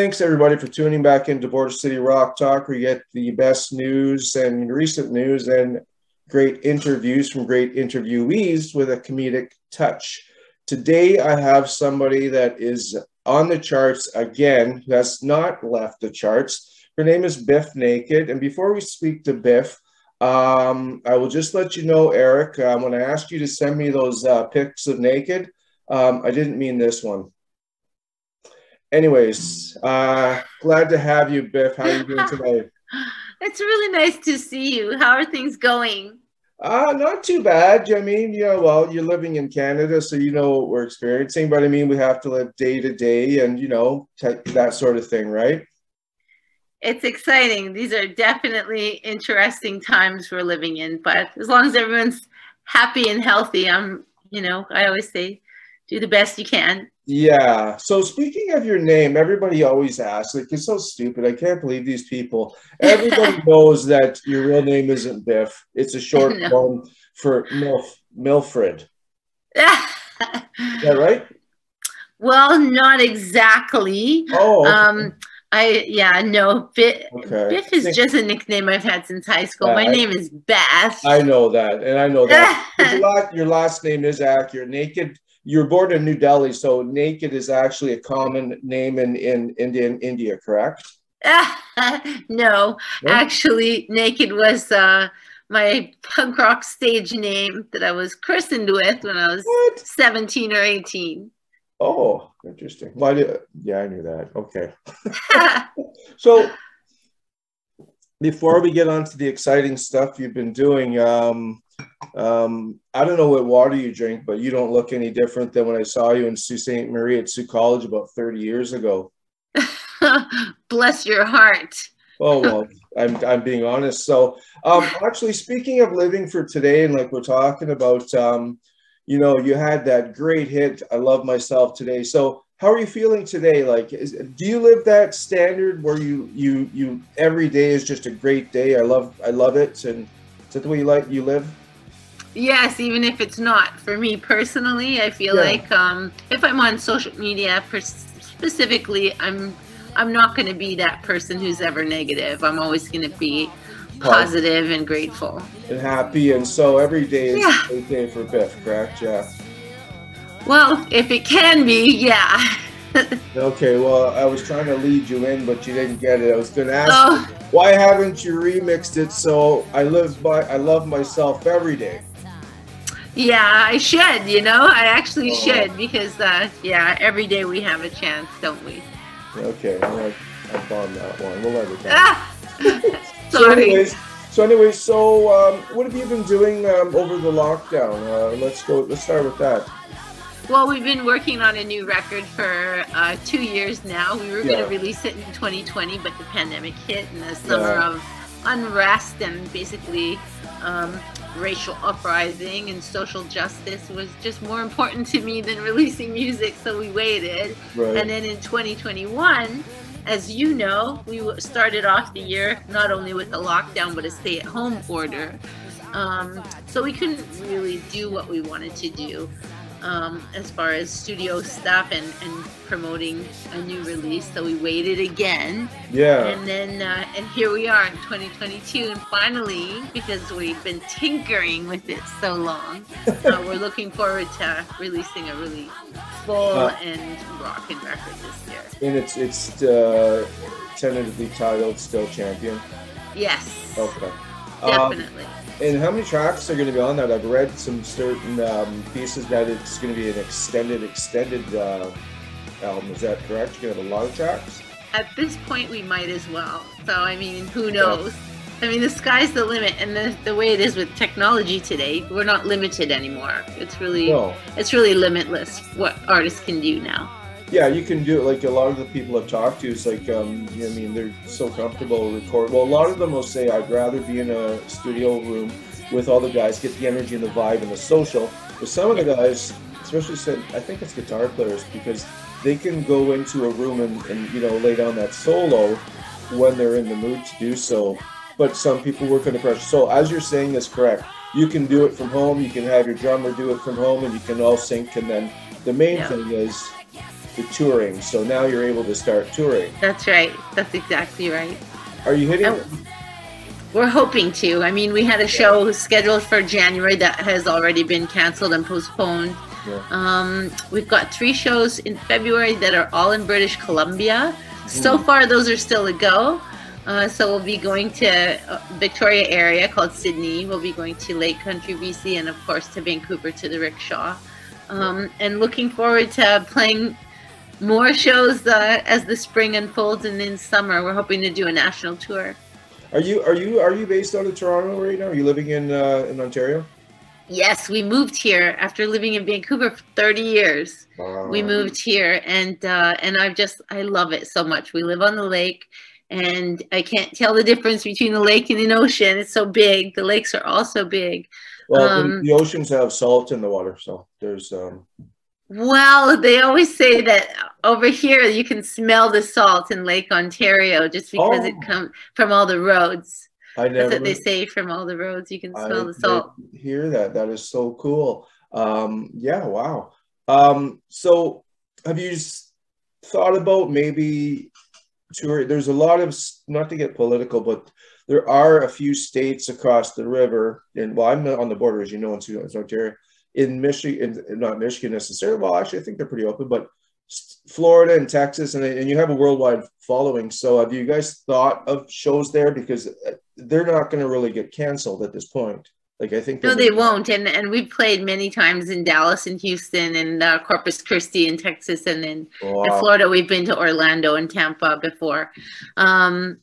thanks everybody for tuning back into Border City Rock Talk. We get the best news and recent news and great interviews from great interviewees with a comedic touch. Today, I have somebody that is on the charts again, who has not left the charts. Her name is Bif Naked. And before we speak to Bif, um, I will just let you know, Eric, um, when I asked you to send me those uh, pics of Naked, um, I didn't mean this one. Anyways, uh, glad to have you, Bif. How are you doing today? it's really nice to see you. How are things going? Uh, not too bad. I mean, yeah, well, you're living in Canada, so you know what we're experiencing, but I mean, we have to live day to day and, you know, that sort of thing, right? It's exciting. These are definitely interesting times we're living in, but as long as everyone's happy and healthy, I'm, you know, I always say do the best you can. Yeah. So speaking of your name, everybody always asks, like, it's so stupid. I can't believe these people. Everybody knows that your real name isn't Bif. It's a short no. form for Milf, Milfred. Is that right? Well, not exactly. Oh. Okay. Um, I yeah no Bif, okay. Bif is just a nickname I've had since high school. My I, name is Beth. I know that, and I know that your, last, your last name is accurate. Naked you're born in New Delhi, so naked is actually a common name in in Indian India, correct? no, actually, naked was uh, my punk rock stage name that I was christened with when I was what? 17 or 18. Oh, interesting. Why did? Yeah, I knew that. Okay. so, before we get on to the exciting stuff you've been doing, um, um, I don't know what water you drink, but you don't look any different than when I saw you in Sault Ste. Marie at Sault College about 30 years ago. Bless your heart. oh, well, I'm, I'm being honest. So, um, actually, speaking of living for today, and like we're talking about, um, you know, you had that great hit, I Love Myself Today. So, how are you feeling today? Like, is, do you live that standard where you, you, you, every day is just a great day? I love, I love it. And is that the way you like, you live? Yes, even if it's not. For me personally, I feel yeah. like um, if I'm on social media specifically, I'm I'm not going to be that person who's ever negative. I'm always going to be positive and grateful and happy. And so every day is yeah. a day for Bif, correct? Yeah. Well, if it can be, yeah. okay, well, I was trying to lead you in, but you didn't get it. I was going to ask, oh. why haven't you remixed it so I live by I love myself every day? Yeah, I should, you know, I actually oh. should because, uh, yeah, every day we have a chance, don't we? Okay, well, I, bombed that one. We'll let it go. Ah! Sorry. so, anyways, so, anyways, so um, what have you been doing um, over the lockdown? Uh, let's go. Let's start with that. Well, we've been working on a new record for uh, two years now. We were yeah. going to release it in 2020, but the pandemic hit in the summer yeah. of unrest and basically um, racial uprising and social justice was just more important to me than releasing music, so we waited. Right. And then in 2021, as you know, we started off the year not only with a lockdown but a stay at home order. Um, so we couldn't really do what we wanted to do um, as far as studio stuff and, and promoting a new release. So we waited again. Yeah. And then, uh, and here we are in 2022. And finally, because we've been tinkering with it so long, uh, we're looking forward to releasing a really full uh, and rocking record this year. And it's, it's uh, tentatively titled Still Champion? Yes. Okay. Definitely. Um, and how many tracks are going to be on that? I've read some certain um, pieces that it's going to be an extended, extended uh, album. Is that correct? You're going to have a lot of tracks? At this point, we might as well. So, I mean, who knows? Yeah. I mean, the sky's the limit, and the, the way it is with technology today, we're not limited anymore. It's really, no. it's really limitless what artists can do now yeah, you can do it. Like a lot of the people I've talked to, it's like, um, I mean, they're so comfortable record. Well, a lot of them will say, I'd rather be in a studio room with all the guys, get the energy and the vibe and the social. But some of the guys, especially said, I think it's guitar players because they can go into a room and, and you know lay down that solo when they're in the mood to do so. But some people work under pressure. So as you're saying this correct, you can do it from home. You can have your drummer do it from home, and you can all sync. And then the main yeah. thing is the touring. So now you're able to start touring. That's right. That's exactly right. Are you hitting? And we're hoping to. I mean, we had a show scheduled for January that has already been canceled and postponed. Yeah. Um, we've got three shows in February that are all in British Columbia. Mm. So far, those are still a go. Uh, so we'll be going to uh, Victoria area called Sidney. We'll be going to Lake Country, BC, and of course to Vancouver to the Rickshaw. Um, and looking forward to playing more shows uh, as the spring unfolds and in summer. We're hoping to do a national tour. Are you are you are you based out of Toronto right now? Are you living in uh, in Ontario? Yes, we moved here after living in Vancouver for 30 years. Wow. We moved here, and uh, and I've just I love it so much. We live on the lake, and I can't tell the difference between the lake and the ocean. It's so big. The lakes are all so big. Well, um, the oceans have salt in the water, so there's. Um... Well, they always say that over here you can smell the salt in Lake Ontario just because oh. it comes from all the roads. I never. That's what they say from all the roads. You can smell I the salt. Hear that? That is so cool. Um, yeah. Wow. Um, so, have you thought about maybe tour? There's a lot of not to get political, but there are a few states across the river, and well, I'm on the border, as you know, in Ontario, in Michigan, not Michigan necessarily. Well, actually, I think they're pretty open, but Florida and Texas, and, and you have a worldwide following. So, have you guys thought of shows there because uh, they're not going to really get canceled at this point? Like I think no, they won't. And and we've played many times in Dallas and Houston and uh, Corpus Christi in Texas, and then wow. in Florida we've been to Orlando and Tampa before. Um,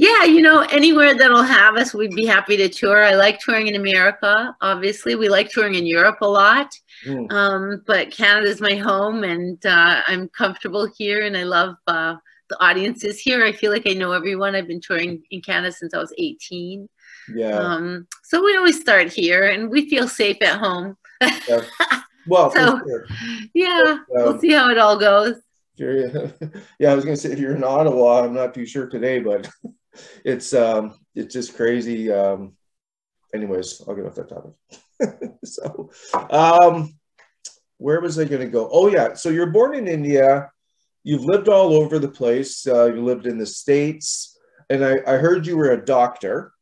yeah, you know, anywhere that'll have us, we'd be happy to tour. I like touring in America, obviously. We like touring in Europe a lot. Mm. Um, but Canada's my home and uh, I'm comfortable here and I love uh, the audiences here. I feel like I know everyone. I've been touring in Canada since I was 18. Yeah. Um, so we always start here and we feel safe at home. yeah. Well, so, sure. yeah, um, we'll see how it all goes. Sure, yeah, I was going to say if you're in Ottawa, I'm not too sure today, but it's um, it's just crazy. Um, anyways, I'll get off that topic. so, um, where was I going to go? Oh yeah, so you're born in India. You've lived all over the place. Uh, you lived in the states, and I, I heard you were a doctor.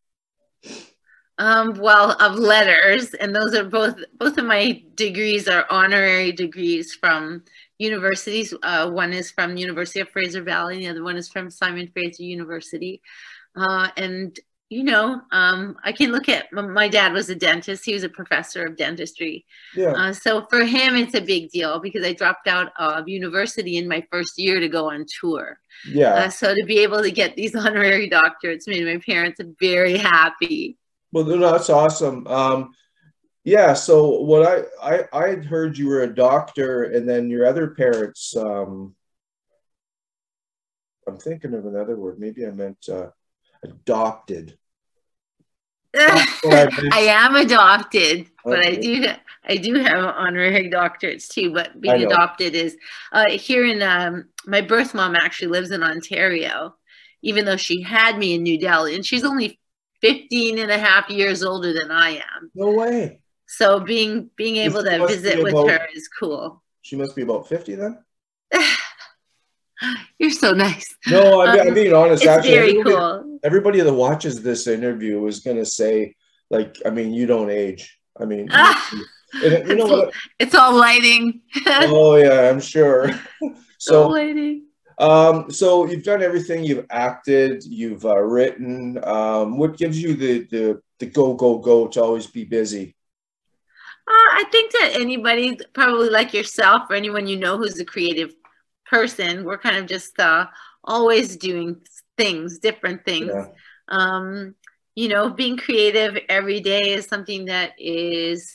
Um, well, of letters, and those are both both of my degrees are honorary degrees from universities. Uh, one is from University of Fraser Valley, and the other one is from Simon Fraser University. Uh, and you know, um, I can look at my dad was a dentist. He was a professor of dentistry. Yeah. Uh, so for him, it's a big deal because I dropped out of university in my first year to go on tour. Yeah. Uh, so to be able to get these honorary doctorates made my parents very happy. Well, that's awesome. Um, yeah. So what I I I had heard you were a doctor, and then your other parents. Um, I'm thinking of another word. Maybe I meant uh, adopted. I, I, am adopted, but okay. I do I do have honorary doctorates too. But being adopted is uh, here in um, my birth mom actually lives in Ontario, even though she had me in New Delhi, and she's only 15 and a half years older than I am. No way. So being being able to visit with about, her is cool. She must be about 50 then? You're so nice. No, I'm, um, I'm being honest. It's actually, very everybody, cool. Everybody that watches this interview is going to say, like, I mean, you don't age. I mean, ah, you, you know it's, what? It's all lighting. oh yeah, I'm sure. so lighting. Um, so you've done everything. You've acted. You've uh, written. Um, what gives you the the the go go go to always be busy? Uh, I think that anybody, probably like yourself or anyone you know who's a creative person, we're kind of just uh, always doing things, different things. Yeah. Um, you know, being creative every day is something that is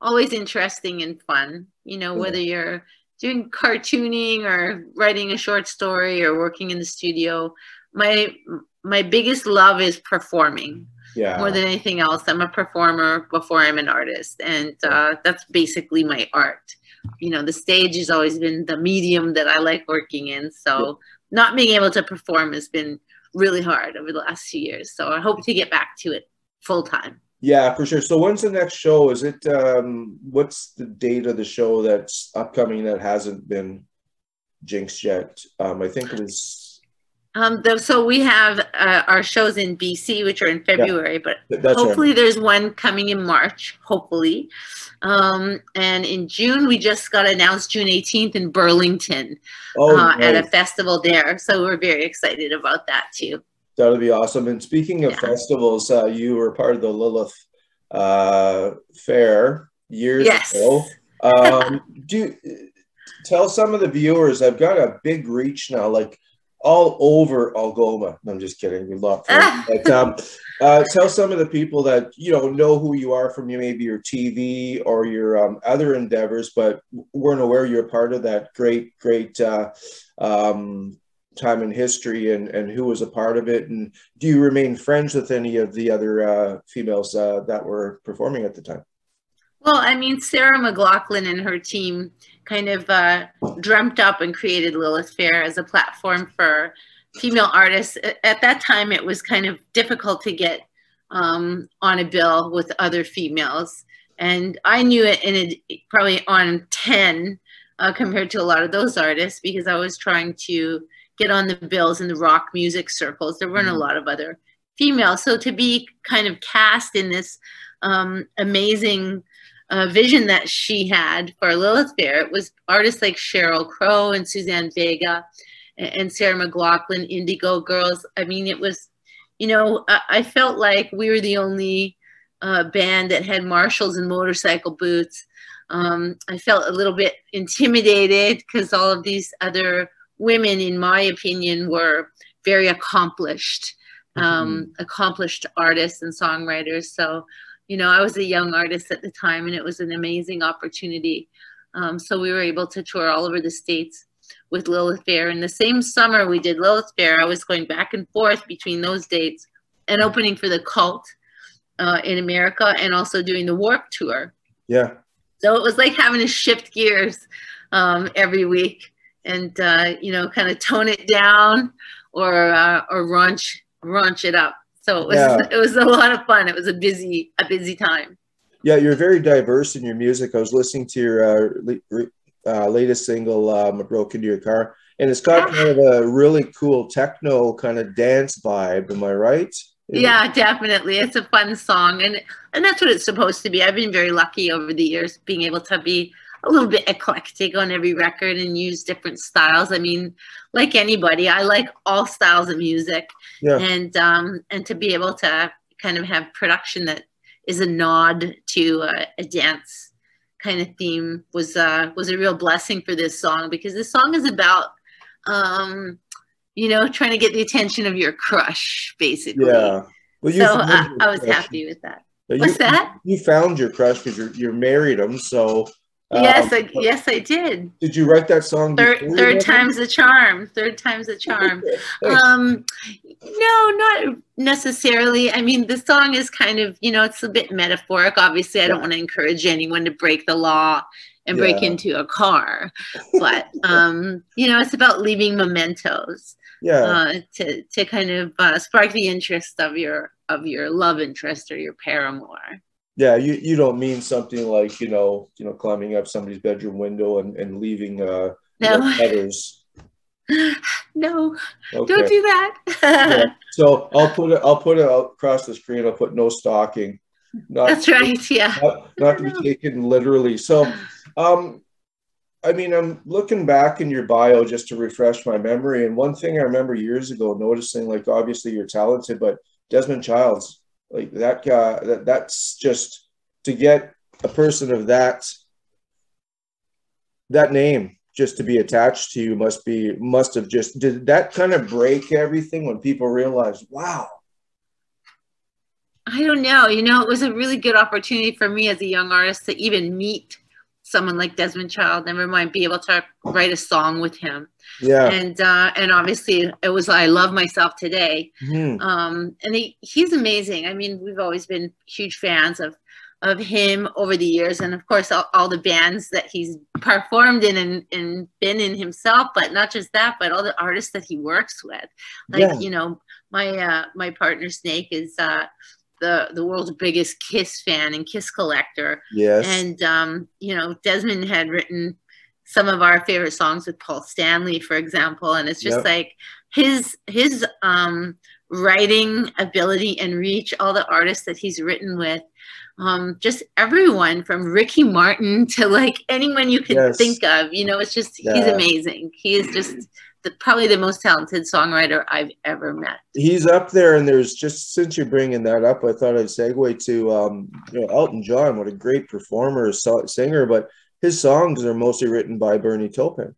always interesting and fun. You know, yeah. whether you're doing cartooning or writing a short story or working in the studio, my my biggest love is performing yeah. more than anything else. I'm a performer before I'm an artist, and uh, that's basically my art. You know, the stage has always been the medium that I like working in. So, not being able to perform has been really hard over the last few years. So, I hope to get back to it full time. Yeah, for sure. So, when's the next show? Is it um, what's the date of the show that's upcoming that hasn't been jinxed yet. Um, I think it was. Um, so we have uh, our shows in BC, which are in February, Yeah, but hopefully right. there's one coming in March, hopefully. Um, and in June, we just got announced June 18th in Burlington Oh, uh, at a festival there. So we're very excited about that too. that would be awesome. And speaking of Yeah. festivals, uh, you were part of the Lilith uh, Fair years Yes. ago. Um, do tell some of the viewers. I've got a big reach now, like all over Algoma. No, I'm just kidding. We love, but um, uh, tell some of the people that you know know who you are from you maybe your TV or your um, other endeavors, but weren't aware you're part of that great, great uh, um, time in history and and who was a part of it. And do you remain friends with any of the other uh, females uh, that were performing at the time? Well, I mean, Sarah McLachlan and her team kind of uh, dreamt up and created Lilith Fair as a platform for female artists. At that time, it was kind of difficult to get um, on a bill with other females. And I knew it in a, probably on 10 uh, compared to a lot of those artists because I was trying to get on the bills in the rock music circles. There weren't Mhm. a lot of other females. So to be kind of cast in this um, amazing uh, vision that she had for Lilith Fair. It was artists like Sheryl Crow and Suzanne Vega and, Sarah McLachlan, Indigo Girls. I mean, it was, you know, I, I felt like we were the only uh, band that had Marshalls and motorcycle boots. Um, I felt a little bit intimidated because all of these other women, in my opinion, were very accomplished, um, accomplished artists and songwriters. So you know, I was a young artist at the time and it was an amazing opportunity. Um, so we were able to tour all over the States with Lilith Fair. And the same summer we did Lilith Fair, I was going back and forth between those dates and opening for the cult uh, in America and also doing the Warp Tour. Yeah. So it was like having to shift gears um, every week and, uh, you know, kind of tone it down or, uh, or raunch, raunch it up. So it was Yeah. it was a lot of fun. It was a busy a busy time. Yeah, you're very diverse in your music. I was listening to your uh, le- uh, latest single, um, "Broke into Your Car," and it's got kind of a really cool techno kind of dance vibe. Am I right? Yeah, definitely. It's a fun song and and that's what it's supposed to be. I've been very lucky over the years being able to be a little bit eclectic on every record and use different styles. I mean, like anybody, I like all styles of music. Yeah. And um and to be able to kind of have production that is a nod to uh, a dance kind of theme was uh was a real blessing for this song because this song is about um you know trying to get the attention of your crush basically Yeah. Well, you so I, I was crush. happy with that You- what's that You found your crush because you're you're married him. So yes um, I, yes i did Did you write that song? third third time's the charm third time's the charm um no not necessarily i mean the song is kind of you know it's a bit metaphoric obviously i don't Yeah. want to encourage anyone to break the law and break Yeah. into a car but um you know it's about leaving mementos yeah. uh to to kind of uh, spark the interest of your of your love interest or your paramour Yeah, you, you don't mean something like you know you know climbing up somebody's bedroom window and, and leaving uh no letters. no Okay. don't do that Yeah. So I'll put it I'll put it across the screen. I'll put no stalking. Not, that's right yeah Not, not to be taken literally. So um I mean I'm looking back in your bio just to refresh my memory. And one thing I remember years ago noticing, like obviously you're talented, but Desmond Childs, like that guy that that's just to get a person of that that name just to be attached to you must be must have just did that kind of break everything when people realized wow I don't know. You know, it was a really good opportunity for me as a young artist to even meet someone like Desmond Child. Never mind, be able to write a song with him. yeah And uh, and obviously, it was I love myself today. Mhm. Um, and he, he's amazing. I mean, we've always been huge fans of of him over the years, and of course, all, all the bands that he's performed in and, and been in himself. But not just that, but all the artists that he works with. Like Yeah. you know, my uh, my partner Snake is uh, the the world's biggest Kiss fan and Kiss collector, yes and um, you know, Desmond had written some of our favorite songs with Paul Stanley, for example, and it's just yep. like his his um, writing ability and reach, all the artists that he's written with, um, just everyone from Ricky Martin to like anyone you can yes. think of. You know, it's just yeah. he's amazing. He is just the, probably the most talented songwriter I've ever met. He's up there, and there's just since you're bringing that up, I thought I'd segue to um, you know Elton John. What a great performer, singer, but his songs are mostly written by Bernie Taupin.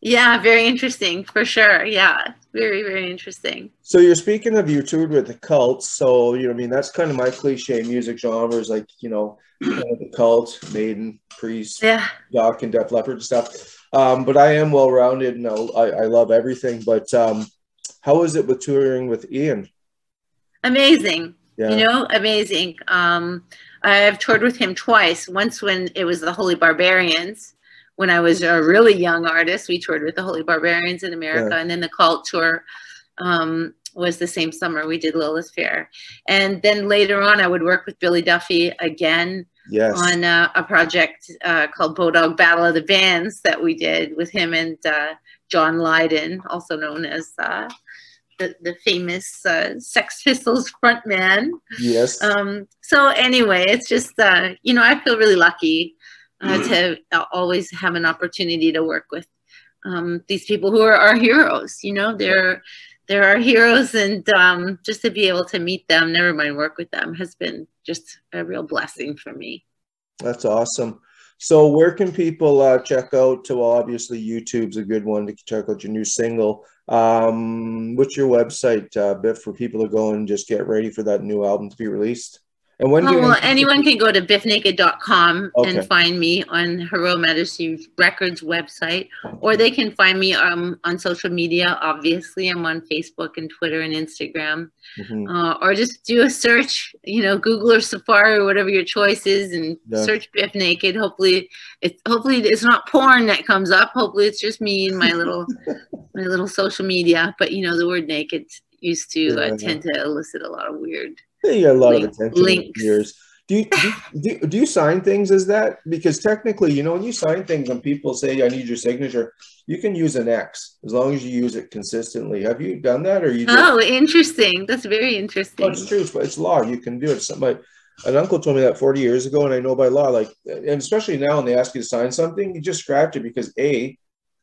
Yeah, very interesting for sure. Yeah, very very interesting. So you're speaking of you toured with the Cults, so you know I mean that's kind of my cliche music genres, like you know kind of the Cult, Maiden, Priest, yeah, Doc, and Def Leppard stuff. Um, but I am well rounded and I, I love everything. But um, how was it with touring with Ian? Amazing. Yeah. You know, amazing. Um, I've toured with him twice. Once when it was the Holy Barbarians, when I was a really young artist, we toured with the Holy Barbarians in America, yeah. and then the Cult tour um, was the same summer we did Lilith Fair. And then later on, I would work with Billy Duffy again yes. on uh, a project uh, called Bodog Battle of the Bands that we did with him and uh, John Lydon, also known as uh, the, the famous uh, Sex Pistols frontman. Yes. Um, so anyway, it's just, uh, you know, I feel really lucky mm. to always have an opportunity to work with um, these people who are our heroes. You know, they're they're our heroes, and um, just to be able to meet them, never mind work with them, has been just a real blessing for me. That's awesome. So, where can people uh, check out? To well, obviously, YouTube's a good one to check out your new single. Um, what's your website, uh, Bif, for people to go and just get ready for that new album to be released? And when oh, well, anyone can go to bifnaked.com okay. and find me on Hero Medicine Records website, or they can find me um, on social media. Obviously, I'm on Facebook and Twitter and Instagram, mm-hmm. uh, or just do a search, you know, Google or Safari or whatever your choice is, and yeah. search Bif Naked. Hopefully, it's hopefully it's not porn that comes up. Hopefully, it's just me and my little my little social media. But you know, the word naked used to uh, tend to elicit a lot of weird you get a lot Link, of attention links. years. Do you, do, you, do, you sign things as that? Because technically, you know, when you sign things and people say, I need your signature, you can use an X as long as you use it consistently. Have you done that or you? Just... Oh, interesting. That's very interesting. it's true. But it's law. You can do it. Somebody, an uncle told me that 40 years ago, and I know by law, like, and especially now when they ask you to sign something, you just scratch it because A,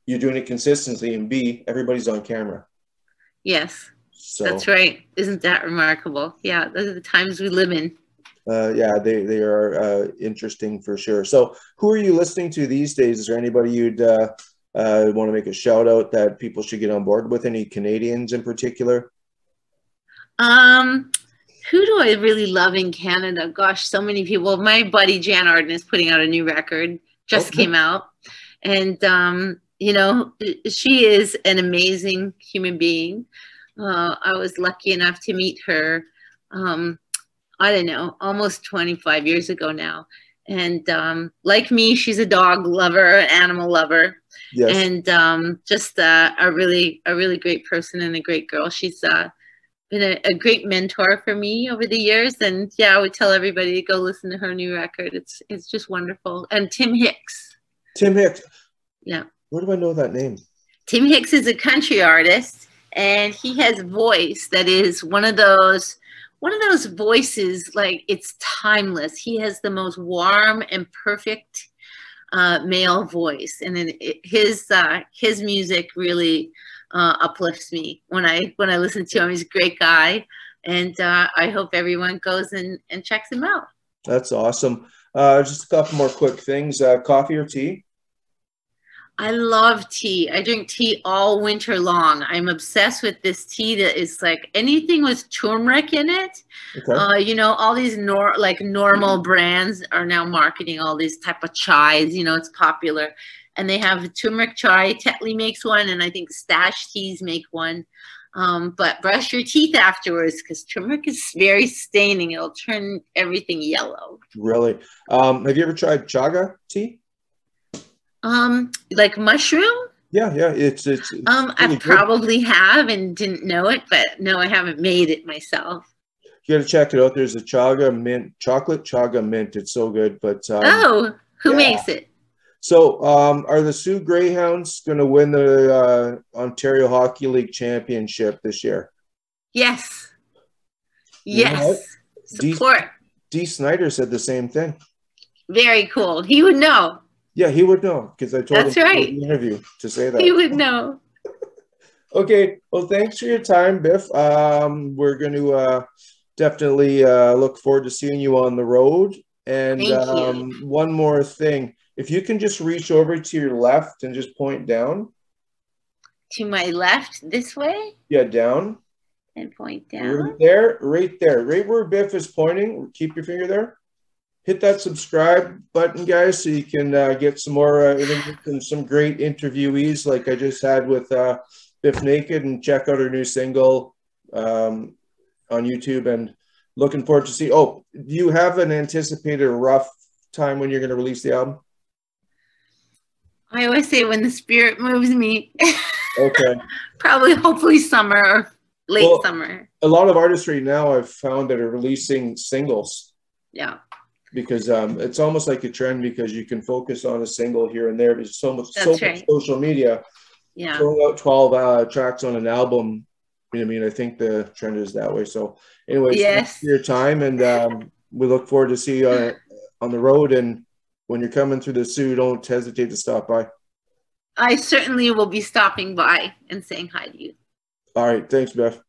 you're doing it consistently, and B, everybody's on camera. Yes. So that's right. Isn't that remarkable? Yeah, those are the times we live in. Uh, yeah, they they are uh, interesting for sure. So, who are you listening to these days? Is there anybody you'd uh, uh want to make a shout out that people should get on board with? Any Canadians in particular? Um, who do I really love in Canada? Gosh, so many people. My buddy Jann Arden is putting out a new record. Just okay. came out, and um, you know, she is an amazing human being. Uh, I was lucky enough to meet her, um, I don't know, almost 25 years ago now. And um, like me, she's a dog lover, an animal lover, yes. and um, just uh, a really, a really great person and a great girl. She's uh, been a, a, great mentor for me over the years. And yeah, I would tell everybody to go listen to her new record. It's it's just wonderful. And Tim Hicks. Tim Hicks. Yeah. Where do I know that name? Tim Hicks is a country artist and he has voice that is one of those one of those voices like it's timeless. He has the most warm and perfect uh, male voice. And then it, his uh, his music really uh, uplifts me when i when i listen to him. He's a great guy. And uh, i hope everyone goes and, and checks him out. That's awesome. Uh, just a couple more quick things. Uh, coffee or tea I love tea. I drink tea all winter long. I'm obsessed with this tea that is like anything with turmeric in it. Okay. Uh, you know, all these nor like normal brands are now marketing all these type of chais. You know, it's popular, and they have turmeric chai. Tetley makes one, and I think Stash Teas make one. Um, but brush your teeth afterwards because turmeric is very staining. It'll turn everything yellow. Really? Um, have you ever tried chaga tea? Um, like mushroom? Yeah, yeah, it's it's. it's um, I probably have and didn't know it, but no, I haven't made it myself. You got to check it out. There's a chaga mint chocolate chaga mint. It's so good, but um, oh, who yeah. makes it? So, um, are the Soo Greyhounds going to win the uh, Ontario Hockey League championship this year? Yes. Yes. Support. D, Dee Snider said the same thing. Very cool. He would know. Yeah, he would know because I told That's him right. in the interview to say that. He would know. okay. Well, thanks for your time, Bif. Um, we're going to uh, definitely uh, look forward to seeing you on the road. And um, one more thing if you can just reach over to your left and just point down. To my left, this way? Yeah, down. And point down. Right there, right there, right where Bif is pointing. Keep your finger there. Hit that subscribe button, guys, so you can uh, get some more uh, and some great interviewees like I just had with uh, Bif Naked and check out her new single um, on YouTube and looking forward to see. Oh, do you have an anticipated rough time when you're going to release the album? I always say when the spirit moves me. Okay. Probably, hopefully, summer or late well, summer. A lot of artists right now I've found that are releasing singles. Yeah. Because um, it's almost like a trend because you can focus on a single here and there. There's so much, That's so right. much social media. Yeah. Throwing out 12 uh, tracks on an album. You know I mean, I think the trend is that way. So, anyways, yes. your time, and um, we look forward to see you uh, on the road. And when you're coming through the Soo, don't hesitate to stop by. I certainly will be stopping by and saying hi to you. All right. Thanks, Beth.